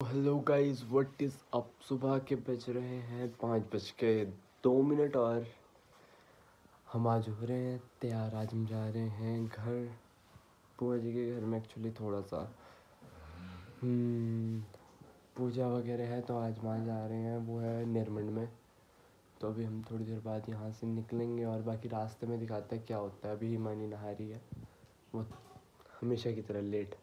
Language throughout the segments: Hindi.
Hello guys what is up सुबह के बज रहे हैं पाँच बज के दो मिनट और। हम आज हो रहे हैं तैयार आज हम जा रहे हैं घर। बुआ जी के घर में एक्चुअली थोड़ा सा हम्म, पूजा वगैरह है तो आज वहाँ जा रहे हैं वो है निर्मंड में। तो अभी हम थोड़ी देर बाद यहाँ से निकलेंगे और बाकी रास्ते में दिखाते हैं क्या होता है अभी हिमानी नहा रही है। वो हमेशा की तरह लेट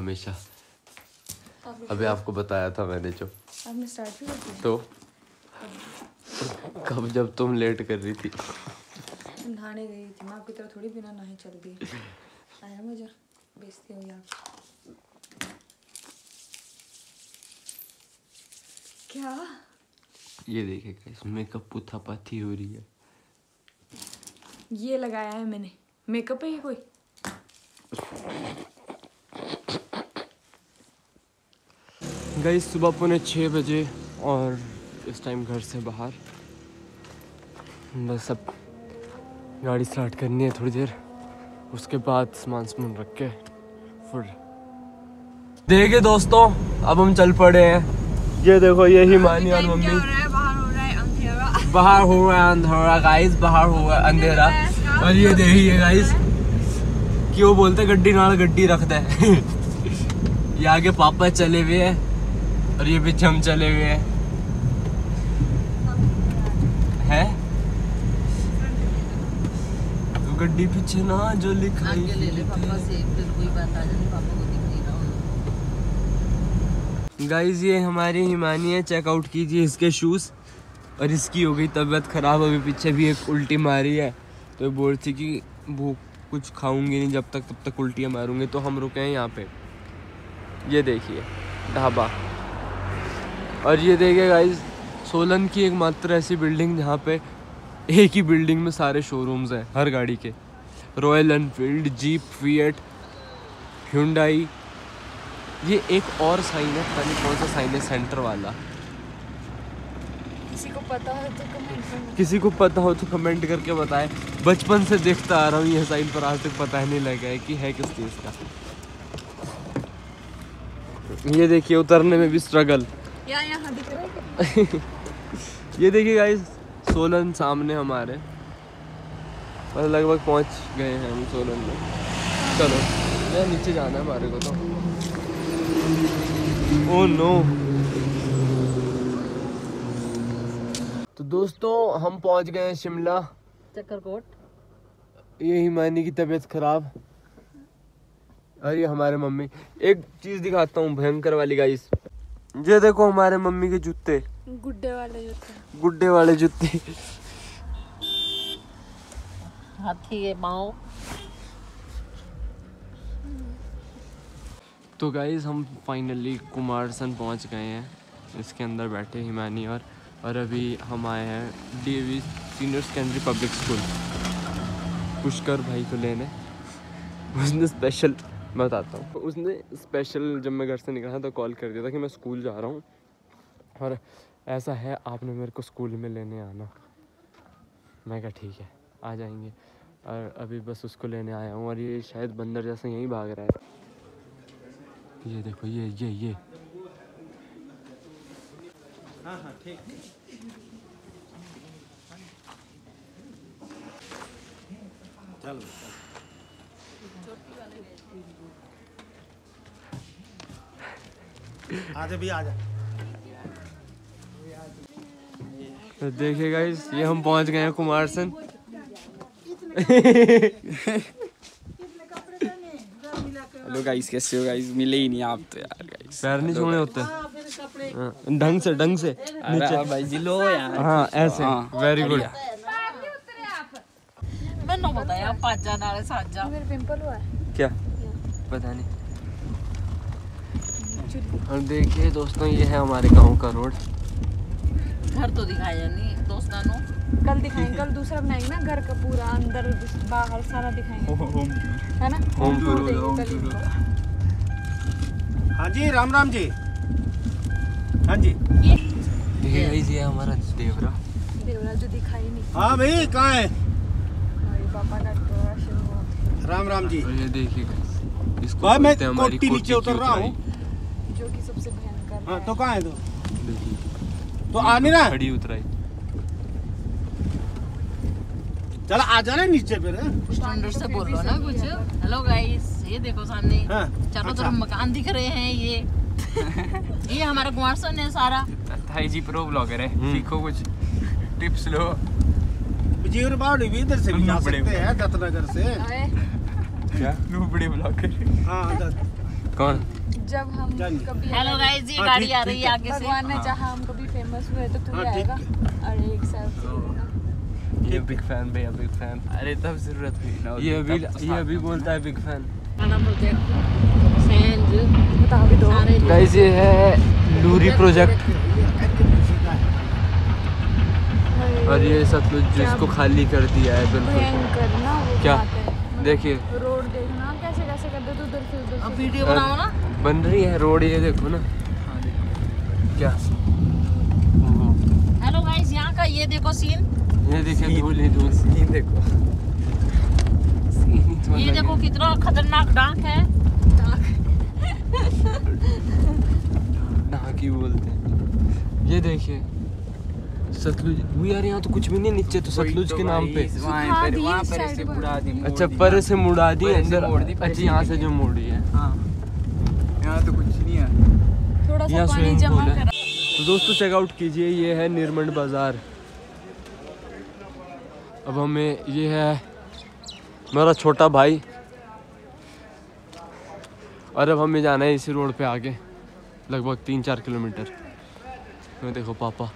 हमेशा। अभी आपको बताया था मैंने जो आपने स्टार्ट भी कर तो कब जब तुम लेट कर रही थी। नहाने गई थी मैं आपकी तरह थोड़ी बिना नहाए चल दी आया मुझे बेइज्जती हुई आप। क्या? ये देखिए मेकअप पुथा पाथी हो रही है। ये लगाया है मैंने। मेकअप है ये कोई? गई सुबह पौने छः बजे और इस टाइम घर से बाहर। बस अब गाड़ी स्टार्ट करनी है थोड़ी देर। उसके बाद सामान सामान रख के फिर देखिए दोस्तों अब हम चल पड़े हैं। ये देखो ये हिमानी और मम्मी। बाहर हो रहा है अंधेरा। गाइस बाहर हो रहा है अंधेरा और ये देखिए गाइस कि वो बोलते गड्डी नाल गड्डी रख दे। ये आगे पापा चले हुए हैं। और ये पीछे हम चले हुए हैं? है तो गड्डी पीछे ना जो आगे ले ले पापा से फिर कोई बात आ जाए पापा को दिख नहीं रहा होगा। ये हमारी हिमानी है चेकआउट कीजिए इसके शूज़ और इसकी हो गई तबीयत ख़राब अभी पीछे भी एक उल्टी मारी है। तो बोल थी कि वो कुछ खाऊँगी नहीं जब तक तब तक उल्टियाँ मारूँगी। तो हम रुके हैं यहाँ पे। ये देखिए ढाबा। और ये देखिए गाइस सोलन की एकमात्र ऐसी बिल्डिंग जहाँ पे एक ही बिल्डिंग में सारे शोरूम्स हैं हर गाड़ी के। Royal Enfield Jeep Fiat hyundai ये एक और साइन है पता नहीं कौन सा साइन है सेंटर वाला। किसी को पता है तो कमेंट किसी को पता हो तो कमेंट करके बताएँ। बचपन से देखता आ रहा हूँ ये साइन पर आज तक पता ही नहीं लगा है कि है किस चीज़ का। ये देखिए उतरने में भी स्ट्रगल या यहाँ दिख रहा है। ये देखिए गाइस सोलन सामने हमारे। बस लगभग पहुँच गए हैं हम सोलन में। चलो यार नीचे जाना है हमारे को तो। ओ नो तो दोस्तों हम पहुँच गए हैं शिमला। चक्करकोट। ये हिमानी की तबीयत खराब। और ये हमारे मम्मी। एक चीज़ दिखाता हूँ भयंकर वाली गाइस ये देखो हमारे मम्मी के जूते। गुड्डे वाले जो थे गुड्डे वाले जूते। हाथी के पाँव। तो गाइज़ हम फाइनली कुमारसन पहुँच गए हैं। इसके अंदर बैठे हिमानी और और अभी हम आए हैं D V senior secondary public school Pushkar भाई को लेने। उसने स्पेशल मैं बताता हूँ। उसने स्पेशल जब मैं घर से निकला था तो कॉल कर दिया था कि मैं स्कूल जा रहा हूँ। और ऐसा है आपने मेरे को स्कूल में लेने आना। मैं कहा ठीक है आ जाएँगे। और अभी बस उसको लेने आया हूँ और ये शायद बंदर जैसा यहीं भाग रहा है। ये देखो ये ये ये। आजा भी आजा तो देखिए गाइस ये हम पहुँच गए हैं कुमारसन। हेलो गाइस कैसे हो गाइस मिले ही नहीं आप तो यार गाइस पैर नहीं छूने होते। हाँ, ढंग से ढंग से अरे हाँ भाई जी लो यार। हाँ ऐसे। हाँ, वेरी गुड ਮੈਨੂੰ ਪਤਾ ਆ ਪਾਜਾ ਨਾਲੇ ਸਾਜਾ मेरे पिंपल हुआ है क्या पता नहीं और देखिए दोस्तों ये है हमारे गांव का रोड घर तो दिखाया नहीं दोस्तां ਨੂੰ कल दिखाएंगे कल दूसरा बनाएंगे ना घर का पूरा अंदर बाहर सारा दिखाएंगे है ना होम टूर टूर, देंगे होम कल टूर। इनको। हाँ जी राम राम जी हाँ जी देखिए गाइस ये हमारा देवरा देवरा जो दिखाई नहीं हाँ भाई कहाँ है राम राम जी। और ये देखिए इसको भाई मैं कोटी नीचे उतर रहा हूँ। जो कि सबसे भयंकर हाँ तो कहाँ है तो? देखिए। तो आ नहीं रहा? खड़ी उतराई। चल आ जाना नीचे फिर? स्टैंडर्ड से बोल रहा ना कुछ? हेलो गाइस ये देखो सामने। हाँ, चारों अच्छा। तरफ़ मकान दिख रहे हैं ये। ये हमारा कुमारसन है सारा। थाई जी प्रो ब्लॉगर है हम्म। सीखो कुछ। टिप्स लो। विजय बावड़ी भी इधर से भी जा सकते हैं दत्तनगर से क्या नूबड़े ब्लॉगर हाँ दत्त- कौन जब हम कभी हेलो गाइस ये गाड़ी आ रही है। आगे से भगवान ने चाहा हम कभी फ़ेमस हुए तो तू आएगा अरे एक लेना ये बिग फ़ैन भैया बिग फ़ैन। अरे तब ज़रूरत हुई ना ये अभी तो ये साथ अभी बोलता है बिग फ़ैन। गाइस ये है लूरी प्रोजेक्ट और ये सतलुज जो इसको खाली कर दिया है बिल्कुल। क्या? देखिए। रोड देखना कैसे कैसे करते तू उधर से उधर अब वीडियो बनाओ ना। बन रही है रोड ये देखो ना। हाँ, क्या? हेलो गाइस यहाँ का ये देखो सीन ये देखिए धूल ही धूल। सीन देखो। ये देखो कितना खतरनाक डाक है। की बोलते हैं। ये देखिए। सतलुज वो यार यहाँ तो कुछ भी नहीं नीचे तो सतलुज के नाम पे। वहाँ पर वहाँ पर ऐसे पर। दी अच्छा पर से मुड़ा दी अंदर मोड़ दी, अच्छा से यहाँ से जो मोड़ी है। हाँ। यहाँ तो कुछ नहीं है। थोड़ा सा यहाँ पानी स्विमिंग जमा पूल है। करा। तो दोस्तों चेकआउट कीजिए ये है निर्मंड बाज़ार। अब हमें ये है मेरा छोटा भाई। और अब हमें जाना है इसी रोड पे आगे लगभग तीन चार किलोमीटर। मैं देखो पापा।